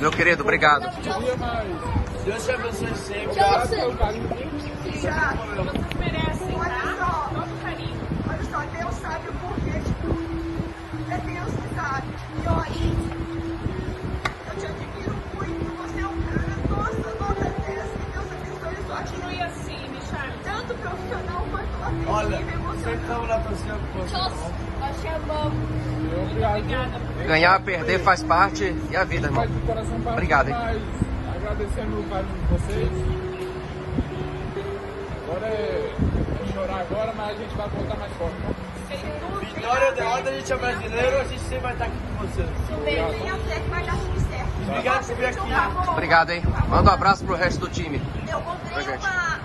Meu querido, obrigado. Deus te abençoe sempre. Vocês merecem, tá? Todo carinho. Olha só, Deus sabe o porquê de tudo. É Deus que sabe. E olha, eu te admiro muito. Você é um cara, nossa, nota 10. Que Deus abençoe sua vida. Continue assim, Michelle. Tanto profissional quanto Olha, sempre emocional. estamos lá pra você. nós te amamos. Ganhar, perder faz parte e a vida, irmão. Obrigado, hein? agradecendo o carinho de vocês. Agora é chorar agora, mas a gente vai voltar mais forte. Dúvida. Vitória ou derrota, a gente é brasileiro, a gente sempre vai estar aqui com você. Tenha fé que vai dar tudo certo. Obrigado por vir aqui. Obrigado, hein? Manda um abraço pro resto do time. Eu comprei uma,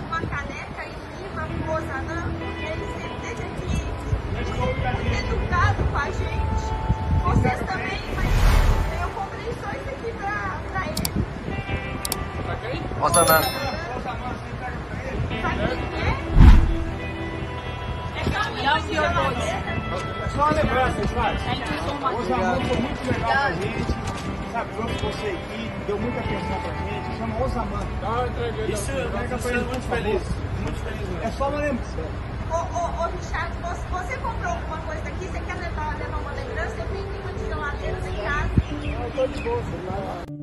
Teodoro. Geladeira. Só uma lembrança, Smart. A intuição O matou. Zamão foi muito legal pra gente. Sabe, trouxe você aqui, deu muita atenção pra gente. Chama Osaman. Isso já. me deixa muito feliz. Muito feliz mesmo. É só uma lembrança. Ô, ô, ô, Richard, você, você comprou alguma coisa daqui? Você quer levar, levar uma lembrança? Eu tenho uma de geladeira em casa. Eu tô de boa, sei lá.